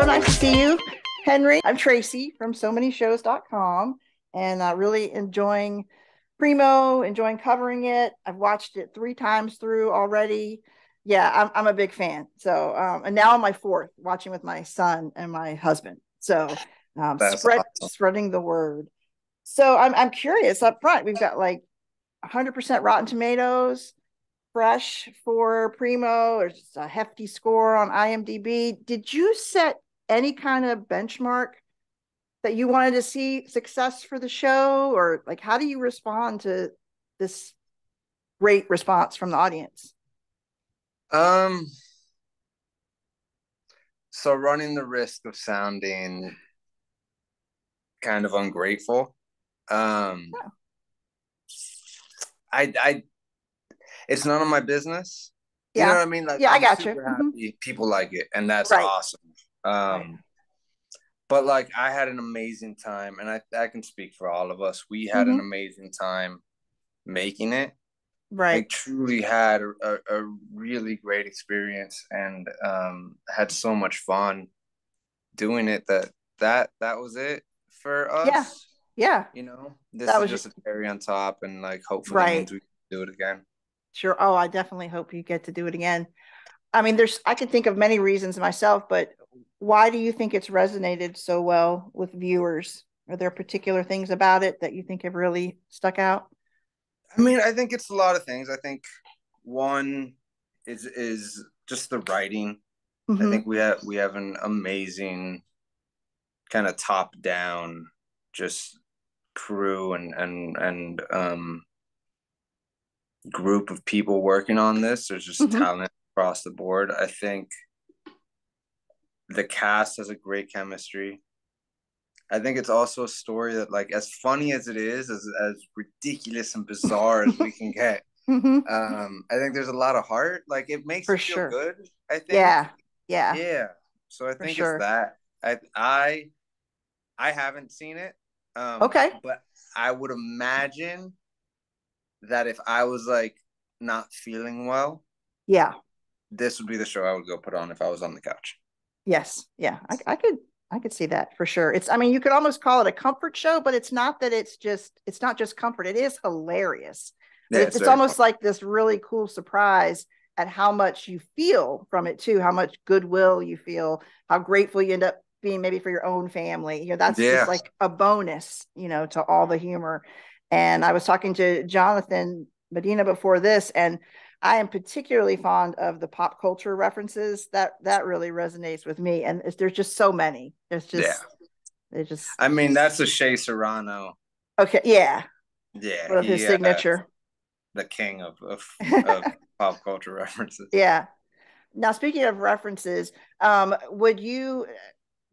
so nice to see you, Henri. I'm Tracy from so many shows.com and uh, really enjoying Primo, enjoying covering it. I've watched it three times through already. Yeah, I'm, I'm a big fan. So, um, and now I'm my fourth watching with my son and my husband. So, um, spread, awesome. spreading the word. So I'm, I'm curious up front. We've got like 100% Rotten Tomatoes, fresh for Primo. There's a hefty score on IMDb. Did you set any kind of benchmark that you wanted to see success for the show, or like how do you respond to this great response from the audience? Um. So running the risk of sounding kind of ungrateful. Um. Yeah. I I it's none of my business. Yeah. You know what I mean? Like, yeah, I'm i got you. Mm-hmm. People like it, and that's right. awesome. Um, right. But like, I had an amazing time, and I I can speak for all of us. We had mm-hmm. an amazing time making it. Right. We truly had a, a, a really great experience, and um, had so much fun doing it. That that that was it for us. Yeah. Yeah. You know, this that was just a cherry on top, and like hopefully right. we do it again. Sure. Oh, I definitely hope you get to do it again. I mean, there's I can think of many reasons myself, but why do you think it's resonated so well with viewers? Are there particular things about it that you think have really stuck out? I mean, I think it's a lot of things. I think one is is just the writing. Mm-hmm. I think we have we have an amazing kind of top down just crew and and and um group of people working on this. There's just mm-hmm. talent across the board. I think the cast has a great chemistry. I think it's also a story that, like, as funny as it is, as as ridiculous and bizarre as we can get, mm-hmm. um, I think there's a lot of heart. Like, it makes For feel sure. good. I think. Yeah. Yeah. Yeah. So I think sure. it's that. I I I haven't seen it. Um, okay. But I would imagine that if I was like not feeling well, yeah, this would be the show I would go put on if I was on the couch. Yes, yeah, I, I could I could see that for sure. It's I mean you could almost call it a comfort show, but it's not that it's just it's not just comfort. It is hilarious. Yeah, it's, it's almost fun. like this really cool surprise at how much you feel from it too, how much goodwill you feel, how grateful you end up being maybe for your own family. You know, that's yeah. just like a bonus, you know, to all the humor. And I was talking to Jonathan Medina before this, and I am particularly fond of the pop culture references. That that really resonates with me. And there's just so many. There's just yeah. There's just. I mean, that's a Shea Serrano. Okay. Yeah. Yeah. With his signature. The king of of, of pop culture references. Yeah. Now, speaking of references, um, would you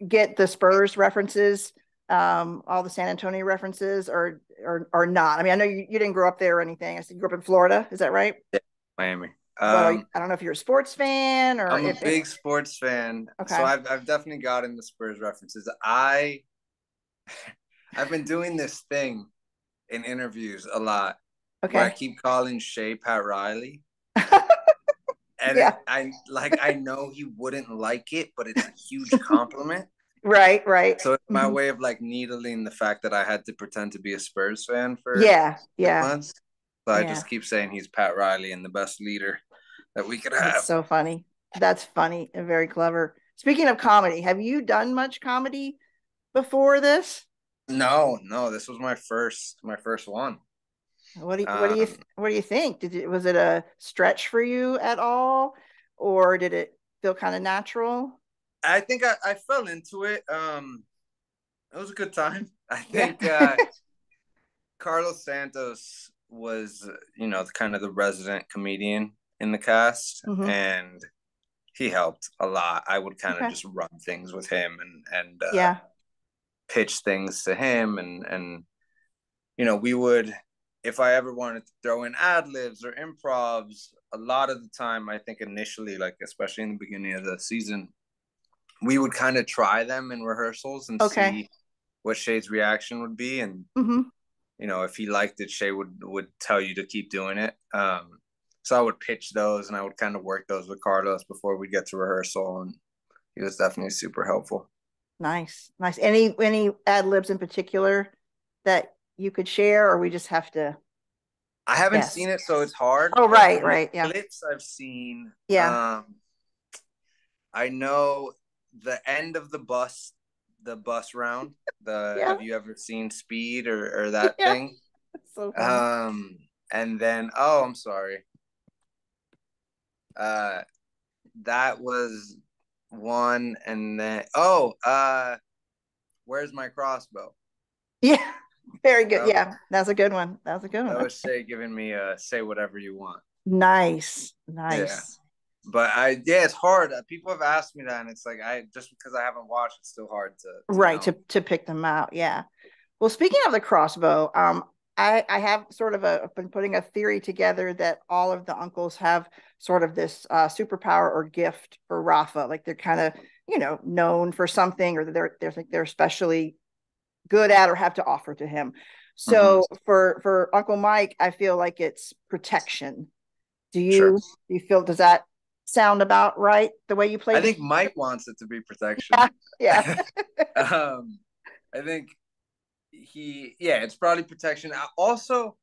get the Spurs references um, all the San Antonio references or or or not? I mean, I know you, you didn't grow up there or anything. I said you grew up in Florida. Is that right? Yeah, Miami. Um, I don't know if you're a sports fan or. I'm a big it... sports fan, okay. so I've I've definitely gotten the Spurs references. I I've been doing this thing in interviews a lot. Okay. I keep calling Shea Pat Riley. and yeah. I like I know he wouldn't like it, but it's a huge compliment. Right, right. So it's my mm-hmm. way of like needling the fact that I had to pretend to be a Spurs fan for yeah, yeah. Months. Yeah. I just keep saying he's Pat Riley and the best leader that we could have. That's so funny. That's funny and very clever. Speaking of comedy, have you done much comedy before this? No, no. This was my first, my first one. What do you, what do you um, what do you think? Did it was it a stretch for you at all, or did it feel kind of natural? I think I, I fell into it. Um, it was a good time. I think yeah. uh, Carlos Santos was, you know, the kind of the resident comedian in the cast, mm-hmm. and he helped a lot. I would kind of just run things with him and and uh, yeah, pitch things to him, and and you know, we would if I ever wanted to throw in ad libs or improvs. A lot of the time, I think initially, like especially in the beginning of the season, we would kind of try them in rehearsals and okay. see what Shea's reaction would be, and mm-hmm. You know if he liked it, Shea would would tell you to keep doing it. Um, so I would pitch those, and I would kind of work those with Carlos before we get to rehearsal, and he was definitely super helpful. Nice, nice. Any any ad libs in particular that you could share, or we just have to? I haven't guess? seen it, so it's hard. Oh, right, right, yeah. Clips I've seen. Yeah. Um, I know the end of the bus, the bus round. The yeah. have you ever seen Speed or or that yeah. thing? so. Um, and then oh, I'm sorry. Uh, that was one, and then oh, uh, where's my crossbow? Yeah, very good. yeah, that's a good one. That's a good one. That was say giving me a say whatever you want. Nice, nice. But I yeah, it's hard. People have asked me that, and it's like I just because I haven't watched, it's still hard to, to right know. to to pick them out. Yeah. Well, speaking of the crossbow, um, I, I have sort of a, been putting a theory together that all of the uncles have sort of this uh, superpower or gift for Rafa. Like they're kind of, you know, known for something or they're, they're, they're especially good at or have to offer to him. So mm-hmm. for, for Uncle Mike, I feel like it's protection. Do you, sure. do you feel, does that sound about right the way you play i think mike wants it to be protection yeah, yeah. um i think he yeah, it's probably protection. Also,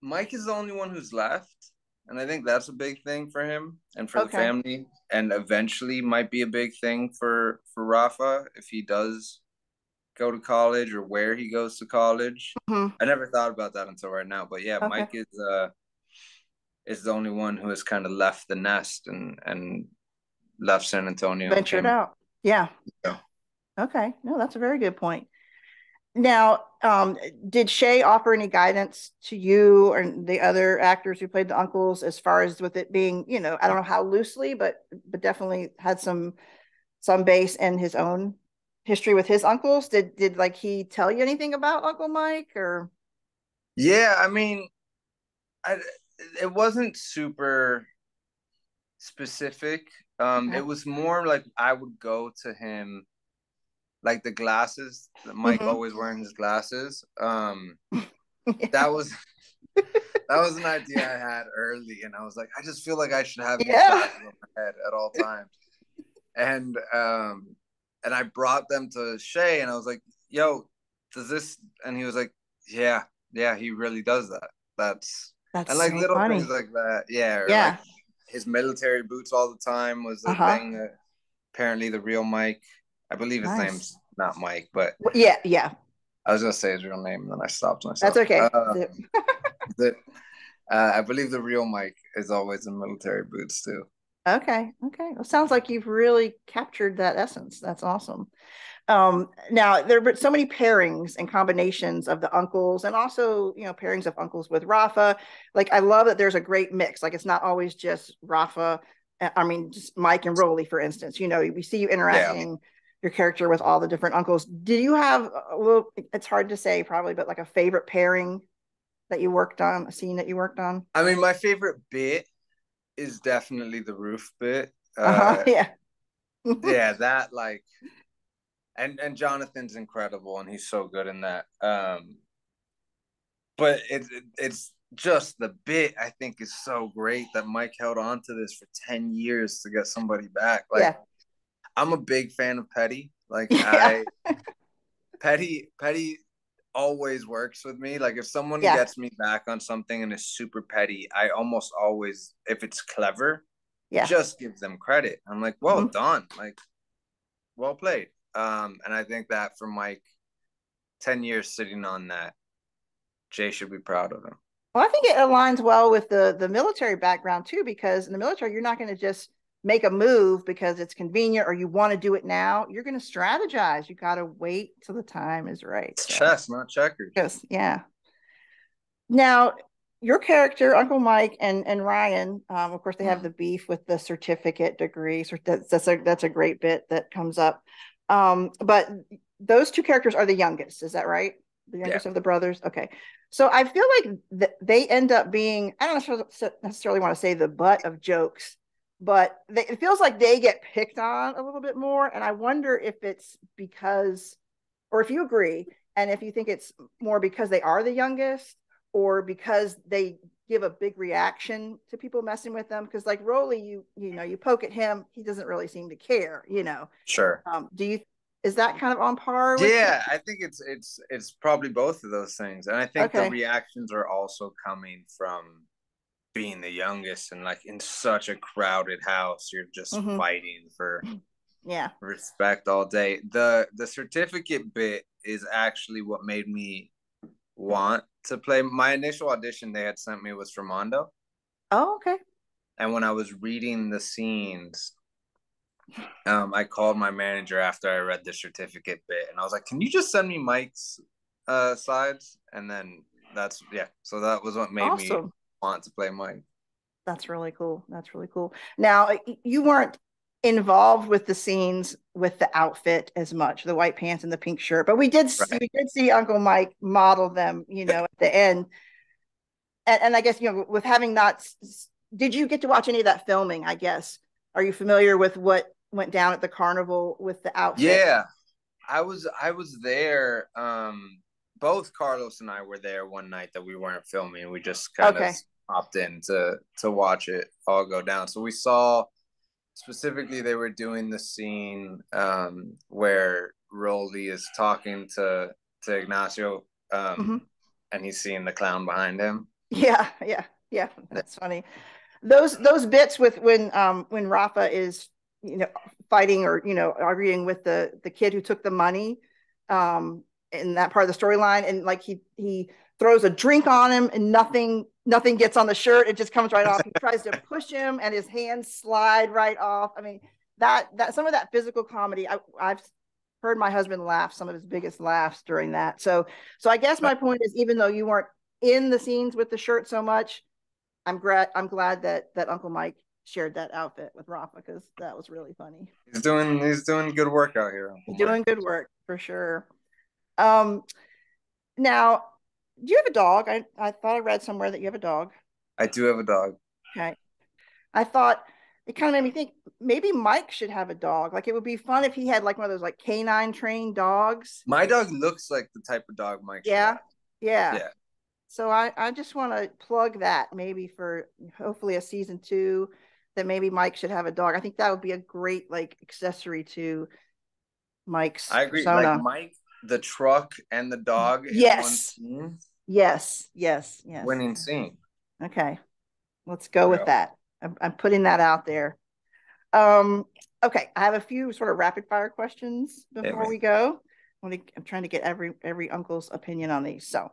Mike is the only one who's left, and I think that's a big thing for him and for okay. the family, and eventually might be a big thing for for Rafa if he does go to college or where he goes to college. Mm-hmm. I never thought about that until right now, but yeah, okay. Mike is uh is the only one who has kind of left the nest and and left San Antonio. Ventured out. Yeah. yeah. Okay. No, that's a very good point. Now, um, did Shea offer any guidance to you or the other actors who played the uncles as far as with it being, you know, I don't know how loosely, but but definitely had some some base in his own history with his uncles. Did did like he tell you anything about Uncle Mike or? Yeah, I mean, I it wasn't super specific. Um, okay. it was more like I would go to him like the glasses. Mike mm-hmm. always wearing his glasses. Um, yeah. that was that was an idea I had early, and I was like, I just feel like I should have yeah. on my head at all times. and um, and I brought them to Shea, and I was like, Yo, does this? And he was like, Yeah, yeah, he really does that. That's that's and like so little funny. things like that. Yeah, yeah. Like his military boots all the time was the uh-huh. thing that apparently the real Mike I believe his nice. name's not Mike, but yeah, yeah. I was gonna say his real name, and then I stopped myself. That's okay. Uh, the, uh, I believe the real Mike is always in military boots too. Okay, okay. Well, sounds like you've really captured that essence. That's awesome. Um, now there are so many pairings and combinations of the uncles, and also you know pairings of uncles with Rafa. Like I love that there's a great mix. Like it's not always just Rafa. I mean, just Mike and Rolly, for instance. You know, we see you interacting. Yeah your character with all the different uncles. Did you have a little? It's hard to say, probably, but like a favorite pairing that you worked on, a scene that you worked on. I mean, my favorite bit is definitely the roof bit. Uh-huh, uh, yeah, yeah, that like, and and Jonathan's incredible, and he's so good in that. Um, but it's it, it's just the bit I think is so great that Mike held on to this for 10 years to get somebody back. Like yeah. I'm a big fan of Petty. Like yeah. I Petty Petty always works with me. Like if someone yeah. gets me back on something and is super petty, I almost always, if it's clever, yeah, just give them credit. I'm like, well mm-hmm. done, like, well played. Um, and I think that for Mike, ten years sitting on that, Jay should be proud of him. Well, I think it aligns well with the the military background too, because in the military, you're not going to just make a move because it's convenient or you want to do it now, you're going to strategize. You got to wait till the time is right. So. Chess, not checkers. Yes, yeah. Now, your character, Uncle Mike and and Ryan, um, of course, they have mm. the beef with the certificate degree. So that's that's a that's a great bit that comes up. Um, but those two characters are the youngest. Is that right? The youngest yeah. of the brothers. Okay. So I feel like th- they end up being. I don't necessarily want to say the butt of jokes but they, it feels like they get picked on a little bit more. And I wonder if it's because, or if you agree, and if you think it's more because they are the youngest, or because they give a big reaction to people messing with them because like Rolly, you you know, you poke at him, he doesn't really seem to care, you know. Sure. Um, do you is that kind of on par yeah i think it's it's it's probably both of those things and i think okay. the reactions are also coming from being the youngest and like in such a crowded house you're just mm-hmm. fighting for yeah respect all day the the certificate bit is actually what made me want to play my initial audition they had sent me was for mondo oh okay and when i was reading the scenes um, I called my manager after I read the certificate bit, and I was like, "Can you just send me Mike's uh, slides?" And then that's yeah. So that was what made awesome. me want to play Mike. That's really cool. That's really cool. Now you weren't involved with the scenes with the outfit as much, the white pants and the pink shirt, but we did right. we did see Uncle Mike model them, you know, at the end. And, and I guess you know, with having not, did you get to watch any of that filming? I guess are you familiar with what went down at the carnival with the outfit? Yeah, I was I was there. Um, both Carlos and I were there one night that we weren't filming. We just kind okay. of popped in to to watch it all go down. So we saw specifically they were doing the scene um, where Rolly is talking to to Ignacio, um, mm-hmm. and he's seeing the clown behind him. Yeah, yeah, yeah. That's funny. Those those bits with when um when Rafa is you know fighting or you know arguing with the the kid who took the money um in that part of the storyline and like he he throws a drink on him and nothing nothing gets on the shirt it just comes right off he tries to push him and his hands slide right off i mean that that some of that physical comedy I, i've heard my husband laugh some of his biggest laughs during that so so i guess my point is even though you weren't in the scenes with the shirt so much i'm glad i'm glad that that uncle mike shared that outfit with Rafa because that was really funny. He's doing he's doing good work out here. He's doing good work for sure. Um, now, do you have a dog? I I thought I read somewhere that you have a dog. I do have a dog. Okay, I thought it kind of made me think maybe Mike should have a dog. Like it would be fun if he had like one of those like canine trained dogs. My dog looks like the type of dog Mike. Yeah, yeah, yeah. So I I just want to plug that maybe for hopefully a season two that maybe Mike should have a dog. I think that would be a great like accessory to Mike's. I agree. Persona. Like Mike, the truck, and the dog. Yes. Yes. Yes. Yes. Winning scene. Okay, let's go with that. I'm, I'm putting that out there. Um. Okay, I have a few sort of rapid fire questions before we go. I'm trying to get every every uncle's opinion on these. So,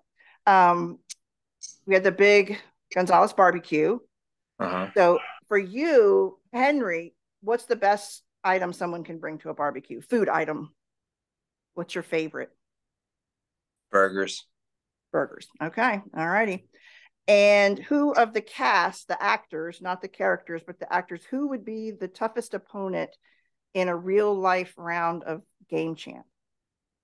um, we had the big Gonzalez barbecue. Uh-huh. So for you, Henri, what's the best item someone can bring to a barbecue? Food item. What's your favorite? Burgers. Burgers. Okay. All righty. And who of the cast, the actors, not the characters, but the actors, who would be the toughest opponent in a real life round of Game Champ?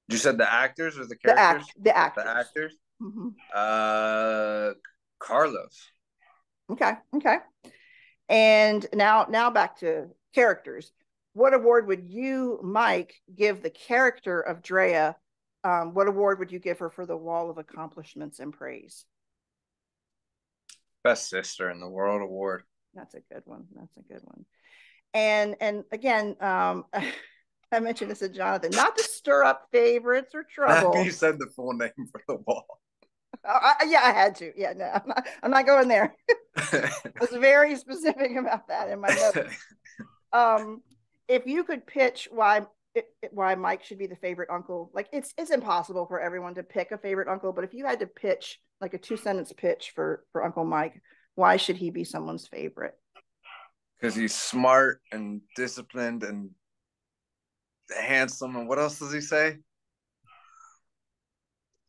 You said the actors or the characters? The, act- the actors. The actors. Mm-hmm. Uh, Carlos. Okay. Okay. And now, now back to characters. What award would you, Mike, give the character of Drea? Um, what award would you give her for the Wall of Accomplishments and Praise? Best Sister in the World Award. That's a good one. That's a good one. And and again, um, I mentioned this to Jonathan, not to stir up favorites or trouble. you said the full name for the wall. Oh, I, yeah, I had to. Yeah, no, I'm not, I'm not going there. I was very specific about that in my notes. Um, if you could pitch why why Mike should be the favorite uncle, like it's it's impossible for everyone to pick a favorite uncle, but if you had to pitch like a two sentence pitch for for Uncle Mike, why should he be someone's favorite? Because he's smart and disciplined and handsome, and what else does he say?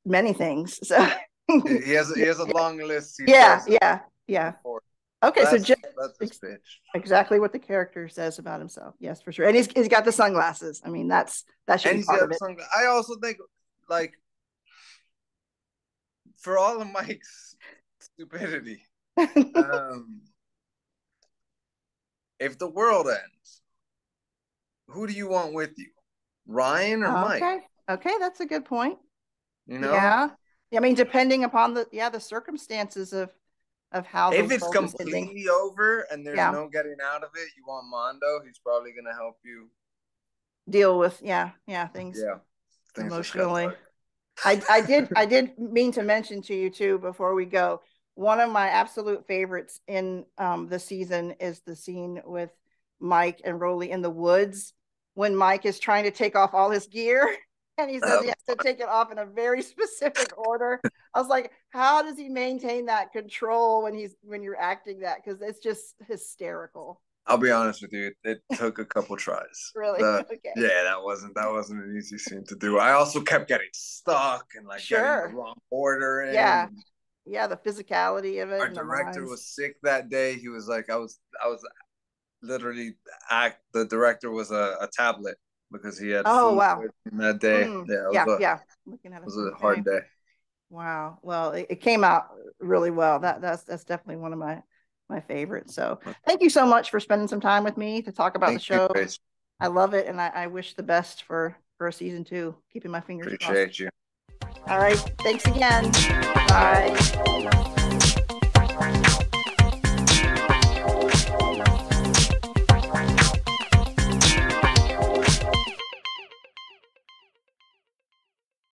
Many things. So he has he has a long list. yeah, yeah, yeah. Okay, that's, so just exactly what the character says about himself. Yes, for sure. And he's he's got the sunglasses. I mean, that's that should and be part of it. I also think like for all of Mike's stupidity, um, if the world ends, who do you want with you, Ryan or okay. Mike? Okay, okay, that's a good point. You know, yeah. I mean, depending upon the yeah the circumstances of of how if it's completely over and there's yeah. no getting out of it, you want Mondo. He's probably gonna help you deal with yeah yeah things yeah things emotionally. I I did I did mean to mention to you too before we go. One of my absolute favorites in um, the season is the scene with Mike and Rolly in the woods when Mike is trying to take off all his gear and he says he has to take it off in a very specific order. I was like, how does he maintain that control when he's when you're acting that? Because it's just hysterical. I'll be honest with you, it took a couple tries. really? The, okay. Yeah, that wasn't that wasn't an easy scene to do. I also kept getting stuck and like sure. getting the wrong order. In. Yeah. Yeah, the physicality of it. Our director was sick that day. He was like, I was I was literally act the director was a, a tablet because he had oh wow that day. Mm, yeah, yeah, a, yeah. Looking at it was a hard day. Wow. Well, it, it, came out really well. That that's that's definitely one of my my favorites. So thank you so much for spending some time with me to talk about thank the show. You, I love it, and I, I, wish the best for for a season two. Keeping my fingers Appreciate crossed. you. All right. Thanks again. Bye.